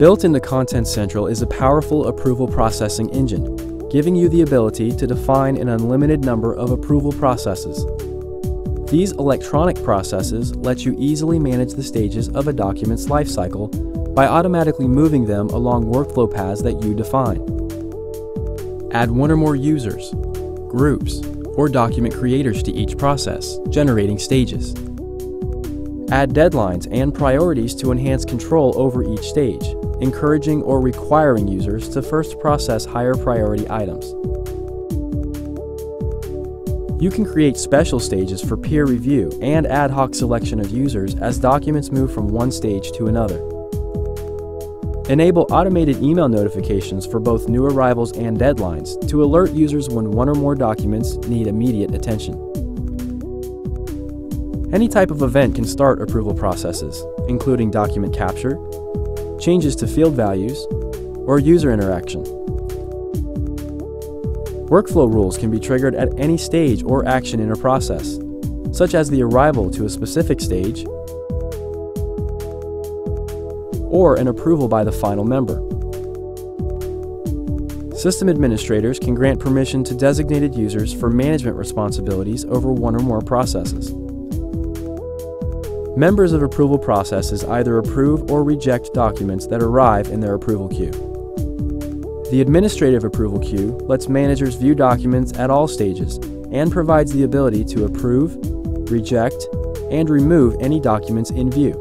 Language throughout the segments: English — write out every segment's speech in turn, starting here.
Built into Content Central is a powerful approval processing engine, giving you the ability to define an unlimited number of approval processes. These electronic processes let you easily manage the stages of a document's lifecycle by automatically moving them along workflow paths that you define. Add one or more users, groups, or document creators to each process, generating stages. Add deadlines and priorities to enhance control over each stage, encouraging or requiring users to first process higher priority items. You can create special stages for peer review and ad hoc selection of users as documents move from one stage to another. Enable automated email notifications for both new arrivals and deadlines to alert users when one or more documents need immediate attention. Any type of event can start approval processes, including document capture, changes to field values, or user interaction. Workflow rules can be triggered at any stage or action in a process, such as the arrival to a specific stage or an approval by the final member. System administrators can grant permission to designated users for management responsibilities over one or more processes. Members of approval processes either approve or reject documents that arrive in their approval queue. The administrative approval queue lets managers view documents at all stages and provides the ability to approve, reject, and remove any documents in view.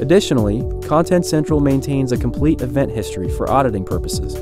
Additionally, Content Central maintains a complete event history for auditing purposes,